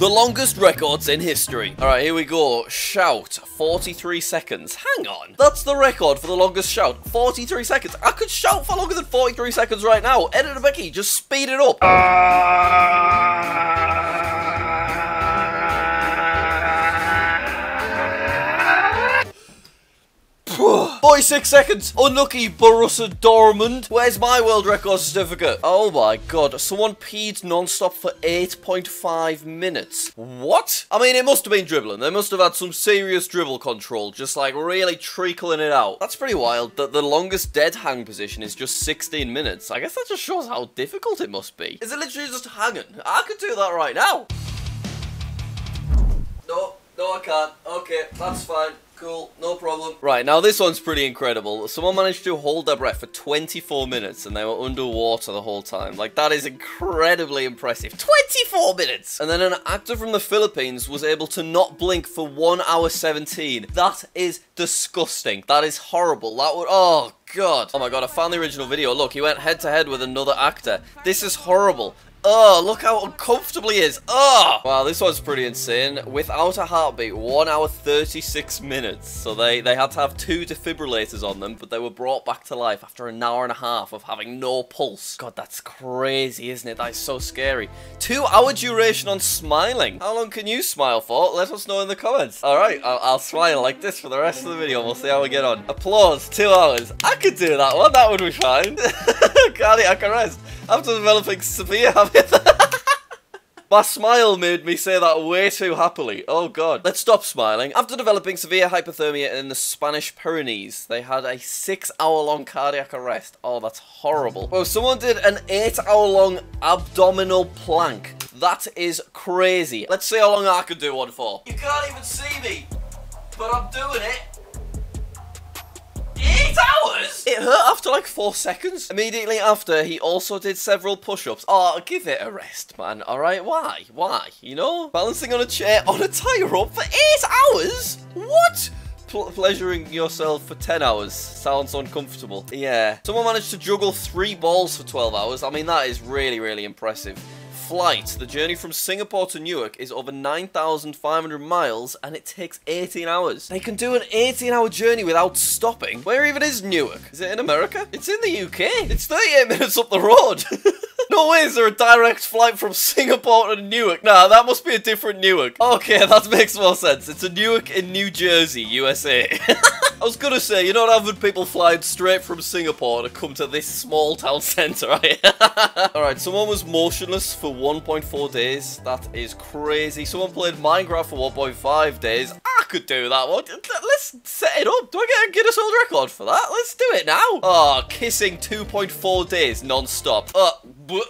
The longest records in history. Alright, here we go. Shout. 43 seconds. Hang on. That's the record for the longest shout. 43 seconds. I could shout for longer than 43 seconds right now. Editor Becky, just speed it up. Ah. 46 seconds! Unlucky Borussia Dortmund. Where's my world record certificate? Oh my god, someone peed non-stop for 8.5 minutes. What? I mean, it must have been dribbling. They must have had some serious dribble control, just like really trickling it out. That's pretty wild that the longest dead hang position is just 16 minutes. I guess that just shows how difficult it must be. Is it literally just hanging? I could do that right now. No, no I can't. Okay, that's fine. Cool, no problem. Right, now this one's pretty incredible. Someone managed to hold their breath for 24 minutes and they were underwater the whole time. Like, that is incredibly impressive. 24 minutes! And then an actor from the Philippines was able to not blink for 1 hour 17. That is disgusting. That is horrible. That would... Oh, God. Oh my god, I found the original video. Look, he went head to head with another actor. This is horrible. Oh, look how uncomfortable he is. Oh! Wow, this one's pretty insane. Without a heartbeat, 1 hour 36 minutes. So they, they had to have two defibrillators on them, but they were brought back to life after an hour and a half of having no pulse. God, that's crazy, isn't it? That is so scary. Two hour duration on smiling. How long can you smile for? Let us know in the comments. Alright, I'll, I'll smile like this for the rest of the video. We'll see how we get on. Applause, two hours. I could do that one. That would be fine. Cardiac arrest. After developing severe My smile made me say that way too happily. Oh god. Let's stop smiling. After developing severe hypothermia in the Spanish Pyrenees, they had a six hour long cardiac arrest. Oh, that's horrible. Well, someone did an eight hour long abdominal plank. That is crazy. Let's see how long I can do one for. You can't even see me, but I'm doing it. Eight hours? It hurt after like four seconds. Immediately after, he also did several push-ups. Oh, give it a rest, man. All right, why? Why? You know? Balancing on a chair on a tie rope for eight hours? What? pleasuring yourself for 10 hours sounds uncomfortable. Yeah. Someone managed to juggle three balls for 12 hours. I mean, that is really, really impressive flight. The journey from Singapore to Newark is over 9,500 miles and it takes 18 hours. They can do an 18 hour journey without stopping. Where even is Newark? Is it in America? It's in the UK. It's 38 minutes up the road. no way is there a direct flight from Singapore to Newark. Nah, that must be a different Newark. Okay, that makes more sense. It's a Newark in New Jersey, USA. I was gonna say, you're not having people flying straight from Singapore to come to this small town centre, right? Alright, someone was motionless for 1.4 days. That is crazy. Someone played Minecraft for 1.5 days. I could do that one. Let's set it up. Do I get a Guinness World Record for that? Let's do it now. Oh, kissing 2.4 days non-stop. Uh,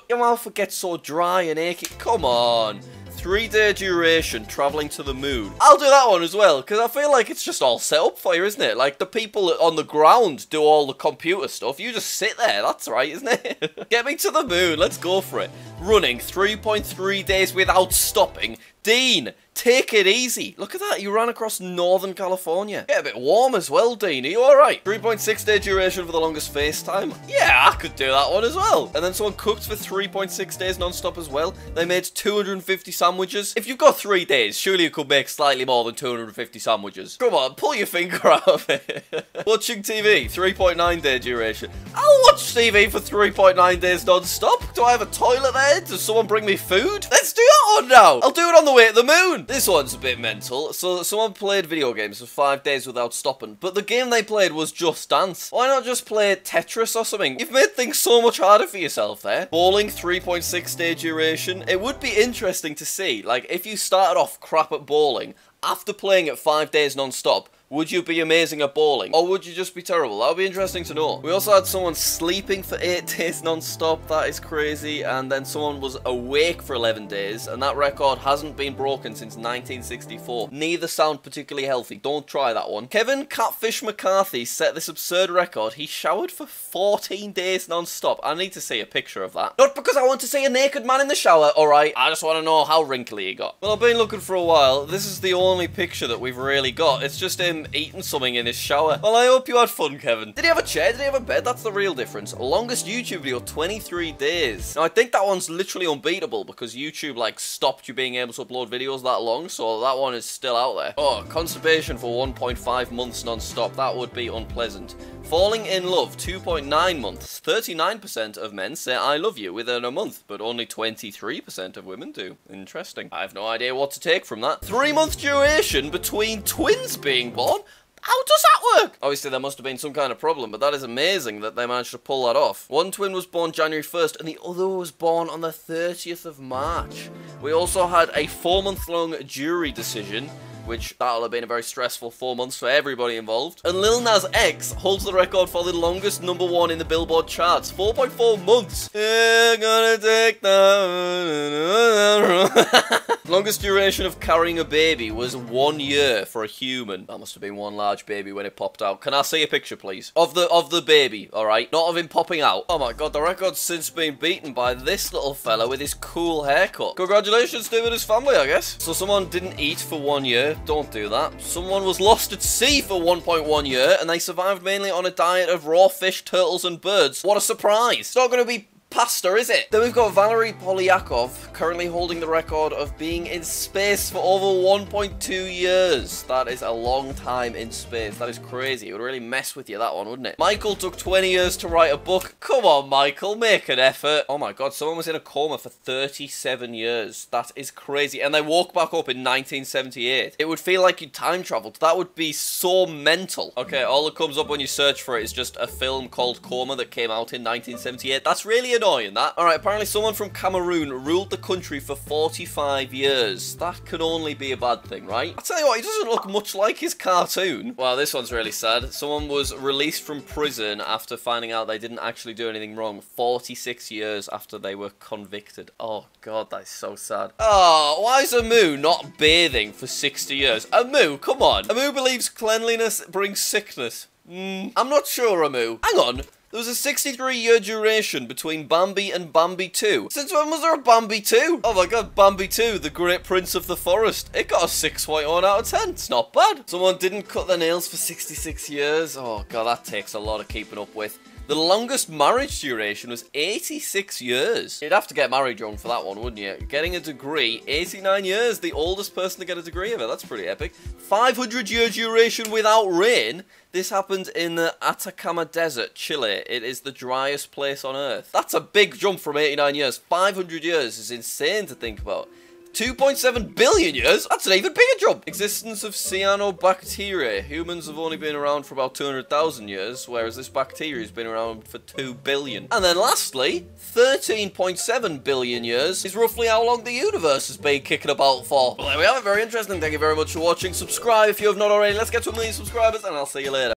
your mouth gets so dry and achy. Come on. Three day duration traveling to the moon. I'll do that one as well, because I feel like it's just all set up for you, isn't it? Like the people on the ground do all the computer stuff. You just sit there. That's right, isn't it? Get me to the moon. Let's go for it. Running 3.3 days without stopping. Dean, Take it easy. Look at that. You ran across Northern California. Get a bit warm as well, Dean. Are you alright? 3.6 day duration for the longest FaceTime. Yeah, I could do that one as well. And then someone cooked for 3.6 days non-stop as well. They made 250 sandwiches. If you've got three days, surely you could make slightly more than 250 sandwiches. Come on, pull your finger out of it. Watching TV, 3.9 day duration. I'll watch TV for 3.9 days non-stop. Do I have a toilet there? Does someone bring me food? Let's do that one now. I'll do it on the way to the moon. This one's a bit mental. So someone played video games for five days without stopping, but the game they played was Just Dance. Why not just play Tetris or something? You've made things so much harder for yourself there. Bowling 3.6 day duration. It would be interesting to see, like, if you started off crap at bowling, after playing it five days non-stop, would you be amazing at bowling? Or would you just be terrible? That would be interesting to know. We also had someone sleeping for 8 days non-stop. That is crazy. And then someone was awake for 11 days. And that record hasn't been broken since 1964. Neither sound particularly healthy. Don't try that one. Kevin Catfish McCarthy set this absurd record. He showered for 14 days non-stop. I need to see a picture of that. Not because I want to see a naked man in the shower, alright? I just want to know how wrinkly he got. Well, I've been looking for a while. This is the only picture that we've really got. It's just him eating something in his shower. Well, I hope you had fun, Kevin. Did he have a chair? Did he have a bed? That's the real difference. Longest YouTube video, 23 days. Now, I think that one's literally unbeatable because YouTube, like, stopped you being able to upload videos that long, so that one is still out there. Oh, constipation for 1.5 months non-stop. That would be unpleasant. Falling in love, 2.9 months. 39% of men say I love you within a month, but only 23% of women do. Interesting. I have no idea what to take from that. Three month duration between twins being born? How does that work? Obviously, there must have been some kind of problem, but that is amazing that they managed to pull that off. One twin was born January 1st, and the other was born on the 30th of March. We also had a four-month-long jury decision which that'll have been a very stressful four months for everybody involved. And Lil Nas X holds the record for the longest number one in the Billboard charts, 4.4 months. Gonna take longest duration of carrying a baby was one year for a human. That must have been one large baby when it popped out. Can I see a picture, please, of the of the baby? All right, not of him popping out. Oh my god, the record's since been beaten by this little fella with his cool haircut. Congratulations to him and his family, I guess. So someone didn't eat for one year don't do that. Someone was lost at sea for 1.1 year, and they survived mainly on a diet of raw fish, turtles, and birds. What a surprise! It's not going to be pasta, is it? Then we've got Valery Polyakov, currently holding the record of being in space for over 1.2 years. That is a long time in space. That is crazy. It would really mess with you, that one, wouldn't it? Michael took 20 years to write a book. Come on, Michael, make an effort. Oh my god, someone was in a coma for 37 years. That is crazy. And they woke back up in 1978. It would feel like you time traveled. That would be so mental. Okay, all that comes up when you search for it is just a film called Coma that came out in 1978. That's really annoying, that. Alright, apparently someone from Cameroon ruled the country for 45 years. That can only be a bad thing, right? I tell you what, he doesn't look much like his cartoon. Wow, this one's really sad. Someone was released from prison after finding out they didn't actually do anything wrong 46 years after they were convicted. Oh, God, that's so sad. Oh, why is Amu not bathing for 60 years? Amu, come on. Amu believes cleanliness brings sickness. Mm, I'm not sure, Amu. Hang on. There was a 63 year duration between Bambi and Bambi 2. Since when was there a Bambi 2? Oh my god, Bambi 2, the great prince of the forest. It got a 6.1 out of 10. It's not bad. Someone didn't cut their nails for 66 years. Oh god, that takes a lot of keeping up with. The longest marriage duration was 86 years. You'd have to get married young for that one, wouldn't you? Getting a degree, 89 years, the oldest person to get a degree it. That's pretty epic. 500 year duration without rain. This happened in the Atacama Desert, Chile. It is the driest place on Earth. That's a big jump from 89 years. 500 years is insane to think about. 2.7 billion years? That's an even bigger jump! Existence of cyanobacteria. Humans have only been around for about 200,000 years, whereas this bacteria has been around for 2 billion. And then lastly, 13.7 billion years is roughly how long the universe has been kicking about for. Well, there we have it. Very interesting. Thank you very much for watching. Subscribe if you have not already. Let's get to a million subscribers, and I'll see you later.